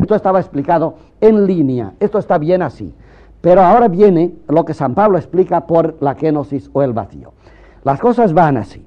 Esto estaba explicado en línea, esto está bien así. Pero ahora viene lo que San Pablo explica por la kenosis o el vacío. Las cosas van así.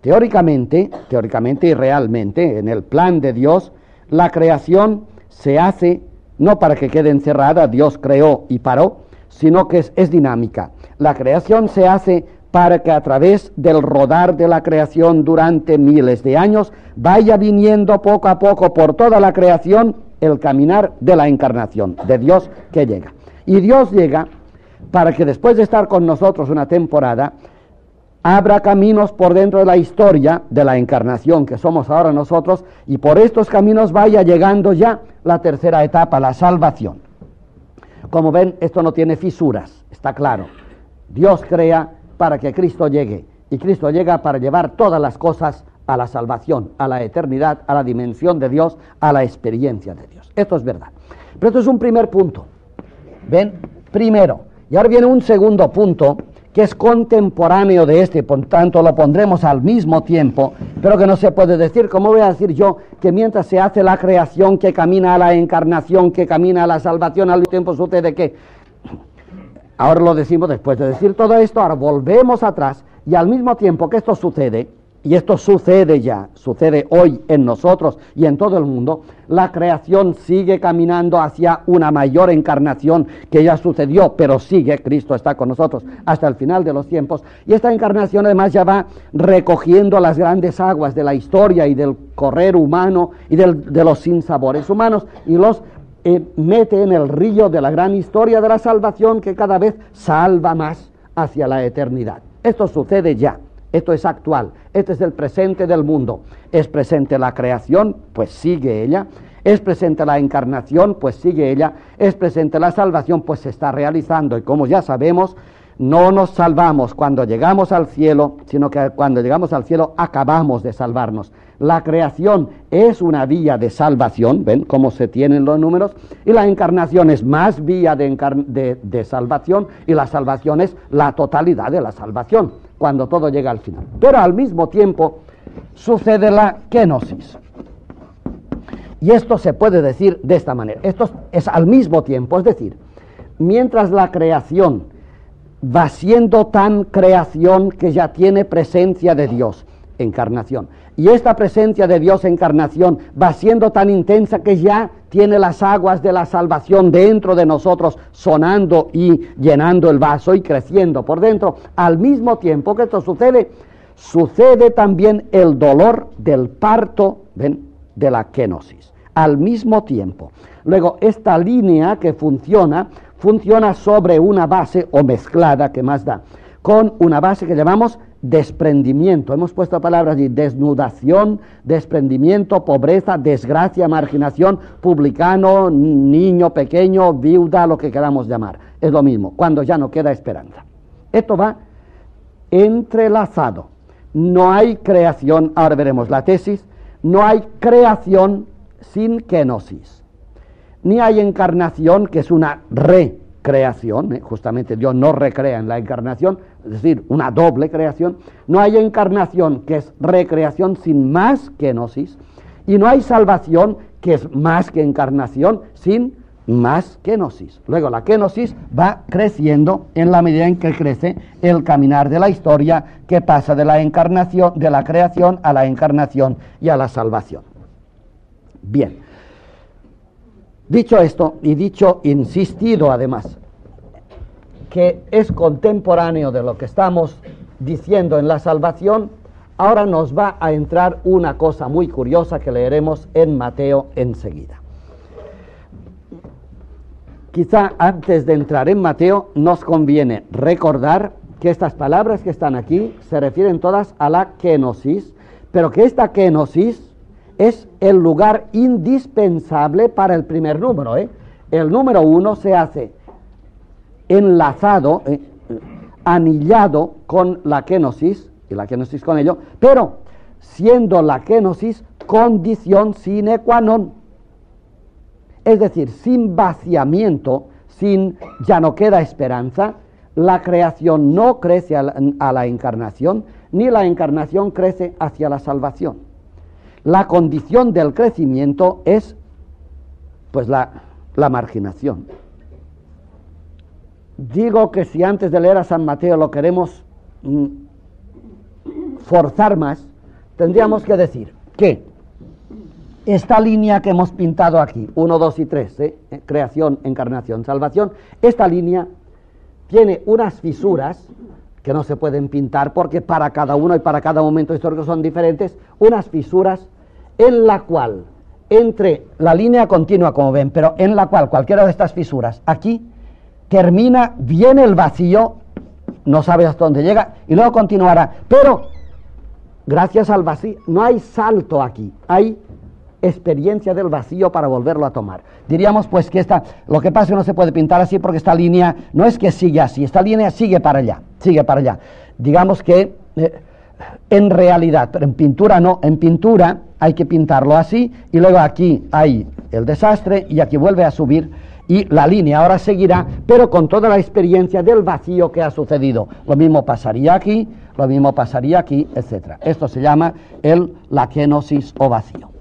Teóricamente, teóricamente y realmente, en el plan de Dios, la creación se hace no para que quede encerrada, Dios creó y paró, sino que es, dinámica. La creación se hace para que a través del rodar de la creación durante miles de años vaya viniendo poco a poco por toda la creación el caminar de la encarnación, de Dios que llega. Y Dios llega para que después de estar con nosotros una temporada, abra caminos por dentro de la historia de la encarnación que somos ahora nosotros y por estos caminos vaya llegando ya la tercera etapa, la salvación. Como ven, esto no tiene fisuras, está claro. Dios crea para que Cristo llegue y Cristo llega para llevar todas las cosas a la salvación, a la eternidad, a la dimensión de Dios, a la experiencia de Dios. Esto es verdad. Pero esto es un primer punto. ¿Ven? Primero. Y ahora viene un segundo punto que es contemporáneo de este, por tanto lo pondremos al mismo tiempo, pero que no se puede decir, como voy a decir yo, que mientras se hace la creación que camina a la encarnación, que camina a la salvación, al tiempo sucede que, ahora lo decimos después de decir todo esto, ahora volvemos atrás y al mismo tiempo que esto sucede, y esto sucede ya, sucede hoy en nosotros y en todo el mundo, la creación sigue caminando hacia una mayor encarnación que ya sucedió, pero sigue, Cristo está con nosotros hasta el final de los tiempos, y esta encarnación además ya va recogiendo las grandes aguas de la historia y del correr humano y de los sinsabores humanos y los eh, mete en el río de la gran historia de la salvación que cada vez salva más hacia la eternidad. Esto sucede ya. Esto es actual, este es el presente del mundo. Es presente la creación, pues sigue ella. Es presente la encarnación, pues sigue ella. Es presente la salvación, pues se está realizando. Y como ya sabemos, no nos salvamos cuando llegamos al cielo, sino que cuando llegamos al cielo acabamos de salvarnos. La creación es una vía de salvación, ven cómo se tienen los números, y la encarnación es más vía de, de salvación, y la salvación es la totalidad de la salvación cuando todo llega al final. Pero al mismo tiempo sucede la kenosis. Y esto se puede decir de esta manera. Esto es al mismo tiempo, es decir, mientras la creación va siendo tan creación que ya tiene presencia de Dios, encarnación. Y esta presencia de Dios encarnación va siendo tan intensa que ya tiene las aguas de la salvación dentro de nosotros, sonando y llenando el vaso y creciendo por dentro. Al mismo tiempo que esto sucede, sucede también el dolor del parto de la kenosis. Al mismo tiempo. Luego, esta línea que funciona, funciona sobre una base o mezclada, que más da, con una base que llamamos desprendimiento. Hemos puesto palabras de desnudación, desprendimiento, pobreza, desgracia, marginación, publicano, niño pequeño, viuda, lo que queramos llamar. Es lo mismo, cuando ya no queda esperanza. Esto va entrelazado. No hay creación, ahora veremos la tesis, no hay creación sin kenosis. Ni hay encarnación, que es una re creación, ¿eh? justamente Dios no recrea en la encarnación, es decir, una doble creación, no hay encarnación que es recreación sin más kenosis, y no hay salvación que es más que encarnación sin más kenosis. Luego la kenosis va creciendo en la medida en que crece el caminar de la historia que pasa de la encarnación, de la creación a la encarnación y a la salvación. Bien. Dicho esto, y dicho, insistido además, que es contemporáneo de lo que estamos diciendo en la salvación, ahora nos va a entrar una cosa muy curiosa que leeremos en Mateo enseguida. Quizá antes de entrar en Mateo nos conviene recordar que estas palabras que están aquí se refieren todas a la kenosis, pero que esta kenosis es el lugar indispensable para el primer número. ¿eh? El número uno se hace enlazado, eh, anillado con la kenosis, y la kenosis con ello, pero siendo la kenosis condición sine qua non. Es decir, sin vaciamiento, sin ya no queda esperanza, la creación no crece a la encarnación, ni la encarnación crece hacia la salvación la condición del crecimiento es Pues la, la marginación. Digo que si antes de leer a San Mateo lo queremos mm, forzar más, tendríamos que decir que esta línea que hemos pintado aquí, 1, 2 y 3, ¿eh? creación, encarnación, salvación, esta línea tiene unas fisuras que no se pueden pintar porque para cada uno y para cada momento histórico son diferentes, unas fisuras en la cual, entre la línea continua, como ven, pero en la cual cualquiera de estas fisuras, aquí termina, viene el vacío, no sabes hasta dónde llega, y luego continuará. Pero, gracias al vacío, no hay salto aquí, hay experiencia del vacío para volverlo a tomar. Diríamos pues que esta, lo que pasa es que no se puede pintar así porque esta línea no es que sigue así, esta línea sigue para allá, sigue para allá. Digamos que eh, en realidad, en pintura no, en pintura hay que pintarlo así y luego aquí hay el desastre y aquí vuelve a subir y la línea ahora seguirá, pero con toda la experiencia del vacío que ha sucedido. Lo mismo pasaría aquí, lo mismo pasaría aquí, etc. Esto se llama el la kenosis o vacío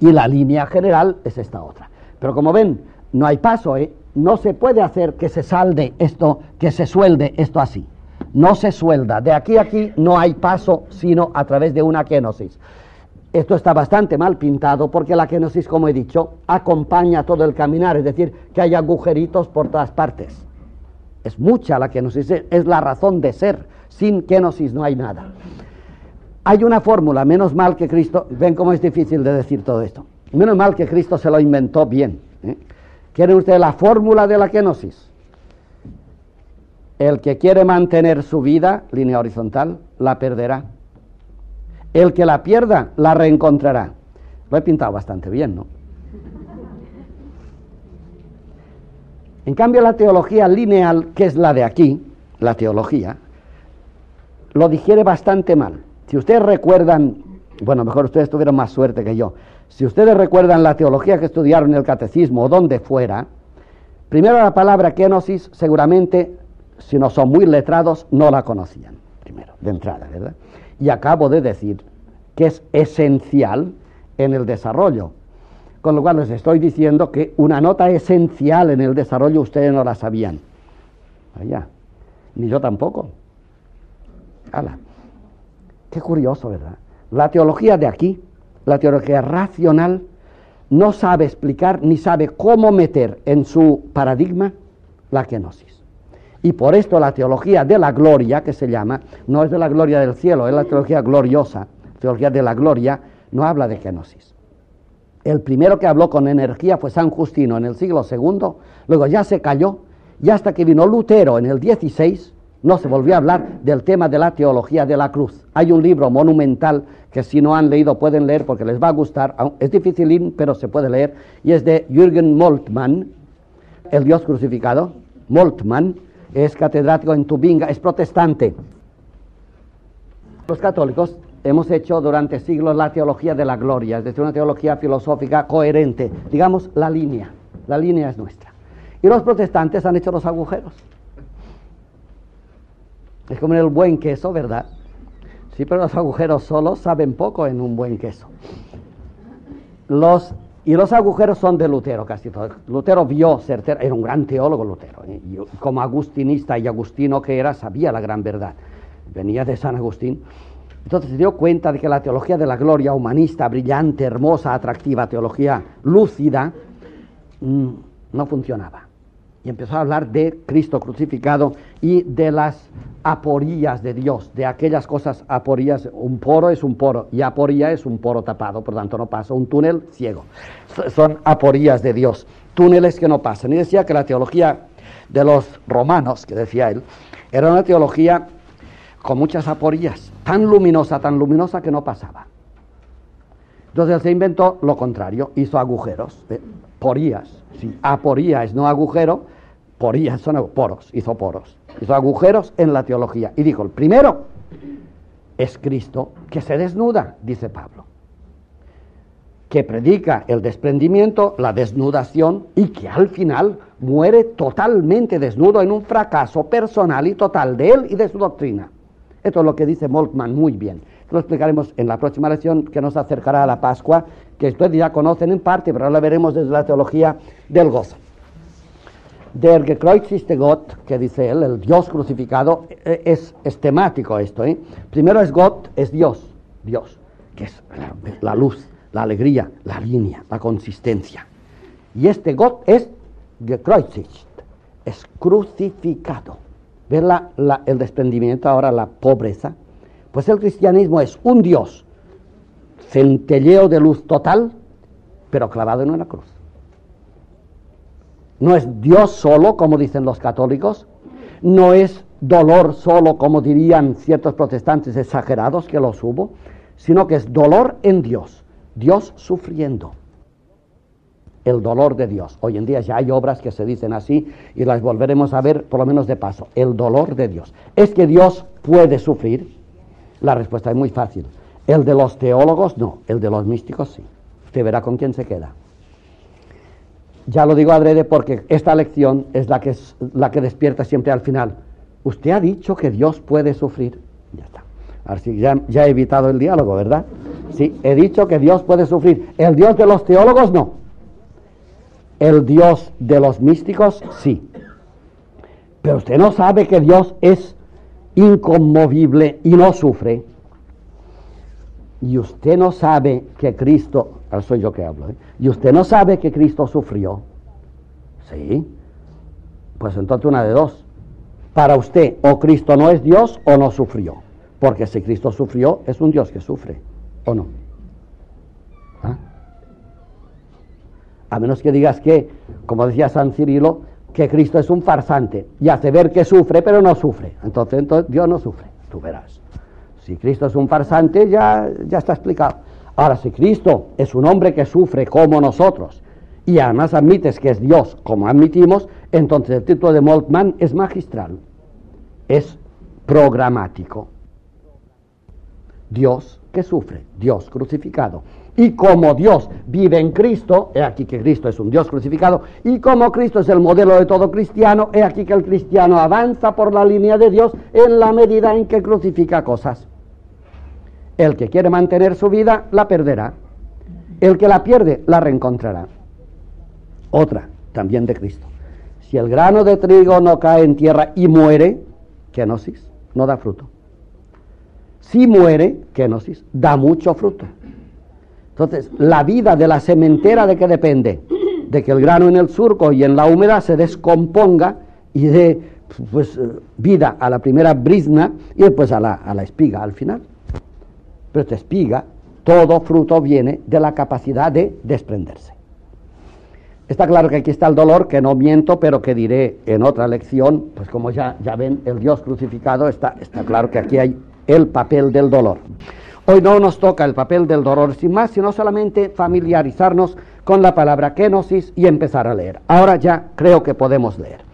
y la línea general es esta otra. Pero como ven, no hay paso, ¿eh? no se puede hacer que se salde esto, que se suelde esto así. No se suelda. De aquí a aquí no hay paso sino a través de una kenosis. Esto está bastante mal pintado porque la kenosis, como he dicho, acompaña todo el caminar, es decir, que hay agujeritos por todas partes. Es mucha la kenosis, es la razón de ser. Sin kenosis no hay nada. Hay una fórmula, menos mal que Cristo, ven cómo es difícil de decir todo esto, menos mal que Cristo se lo inventó bien. ¿eh? ¿Quieren ustedes la fórmula de la kenosis? El que quiere mantener su vida, línea horizontal, la perderá. El que la pierda, la reencontrará. Lo he pintado bastante bien, ¿no? En cambio, la teología lineal, que es la de aquí, la teología, lo digiere bastante mal. Si ustedes recuerdan, bueno, mejor ustedes tuvieron más suerte que yo, si ustedes recuerdan la teología que estudiaron en el catecismo o donde fuera, primero la palabra kenosis seguramente, si no son muy letrados, no la conocían, primero, de entrada, ¿verdad? Y acabo de decir que es esencial en el desarrollo. Con lo cual les estoy diciendo que una nota esencial en el desarrollo ustedes no la sabían. Allá. Ni yo tampoco. Hala. Qué curioso, ¿verdad? La teología de aquí, la teología racional, no sabe explicar ni sabe cómo meter en su paradigma la kenosis. Y por esto la teología de la gloria, que se llama, no es de la gloria del cielo, es la teología gloriosa, teología de la gloria, no habla de kenosis. El primero que habló con energía fue San Justino en el siglo II, luego ya se cayó, y hasta que vino Lutero en el XVI, no se volvió a hablar del tema de la teología de la cruz. Hay un libro monumental que si no han leído pueden leer porque les va a gustar. Es difícil, pero se puede leer. Y es de Jürgen Moltmann, el Dios crucificado. Moltmann es catedrático en Tubinga, es protestante. Los católicos hemos hecho durante siglos la teología de la gloria, es decir, una teología filosófica coherente. Digamos, la línea. La línea es nuestra. Y los protestantes han hecho los agujeros. Es como el buen queso, ¿verdad? Sí, pero los agujeros solos saben poco en un buen queso. Los, y los agujeros son de Lutero casi todo. Lutero vio certero, era un gran teólogo Lutero, ¿eh? y como agustinista y agustino que era, sabía la gran verdad. Venía de San Agustín. Entonces se dio cuenta de que la teología de la gloria humanista, brillante, hermosa, atractiva, teología lúcida, mm, no funcionaba y empezó a hablar de Cristo crucificado y de las aporías de Dios, de aquellas cosas aporías. Un poro es un poro y aporía es un poro tapado, por tanto no pasa. Un túnel ciego. Son aporías de Dios, túneles que no pasan. Y decía que la teología de los romanos, que decía él, era una teología con muchas aporías, tan luminosa, tan luminosa que no pasaba. Entonces él se inventó lo contrario, hizo agujeros, ¿eh? porías. Sí, aporía es no agujero, son poros, hizo poros, hizo agujeros en la teología. Y dijo, el primero es Cristo que se desnuda, dice Pablo, que predica el desprendimiento, la desnudación y que al final muere totalmente desnudo en un fracaso personal y total de él y de su doctrina. Esto es lo que dice Moltmann muy bien. Lo explicaremos en la próxima lección que nos acercará a la Pascua, que ustedes ya conocen en parte, pero ahora la veremos desde la teología del gozo. Der gekreuzigte Gott, que dice él, el Dios crucificado, eh, es, es temático esto. ¿eh? Primero es Gott, es Dios, Dios, que es la, luz, la alegría, la línea, la consistencia. Y este Gott es gekreuzigt, es crucificado. ¿Ven la, la, el desprendimiento ahora, la pobreza? Pues el cristianismo es un Dios, centelleo de luz total, pero clavado en una cruz. No es Dios solo, como dicen los católicos, no es dolor solo, como dirían ciertos protestantes exagerados, que los hubo, sino que es dolor en Dios, Dios sufriendo. El dolor de Dios. Hoy en día ya hay obras que se dicen así y las volveremos a ver por lo menos de paso. El dolor de Dios. ¿Es que Dios puede sufrir? La respuesta es muy fácil. El de los teólogos no, el de los místicos sí. Usted verá con quién se queda. Ya lo digo adrede porque esta lección es la que, es, la que despierta siempre al final. Usted ha dicho que Dios puede sufrir. Ya está. Así ya, ya he evitado el diálogo, ¿verdad? Sí, he dicho que Dios puede sufrir. El Dios de los teólogos no. El Dios de los místicos sí. Pero usted no sabe que Dios es inconmovible y no sufre. Y usted no sabe que Cristo, soy yo que hablo, ¿eh? y usted no sabe que Cristo sufrió. Sí. Pues entonces una de dos. Para usted, o Cristo no es Dios o no sufrió. Porque si Cristo sufrió, es un Dios que sufre, ¿o no? ¿Ah? A menos que digas que, como decía San Cirilo, que Cristo es un farsante y hace ver que sufre, pero no sufre. Entonces, entonces Dios no sufre, tú verás. Si Cristo es un farsante, ya, ya está explicado. Ahora, si Cristo es un hombre que sufre como nosotros y además admites que es Dios como admitimos, entonces el título de Moltmann es magistral, es programático. Dios que sufre, Dios crucificado. Y como Dios vive en Cristo, he aquí que Cristo es un Dios crucificado, y como Cristo es el modelo de todo cristiano, he aquí que el cristiano avanza por la línea de Dios en la medida en que crucifica cosas. El que quiere mantener su vida, la perderá. El que la pierde, la reencontrará. Otra, también de Cristo. Si el grano de trigo no cae en tierra y muere, kenosis, no da fruto. Si muere, kenosis, da mucho fruto. Entonces, la vida de la sementera de qué depende? De que el grano en el surco y en la humedad se descomponga y dé pues, vida a la primera brisna y después a la, a la espiga al final. Pero esta espiga, todo fruto viene de la capacidad de desprenderse. Está claro que aquí está el dolor, que no miento, pero que diré en otra lección, pues como ya, ya ven, el Dios crucificado, está, está claro que aquí hay el papel del dolor. Hoy no nos toca el papel del dolor sin más, sino solamente familiarizarnos con la palabra kenosis y empezar a leer. Ahora ya creo que podemos leer.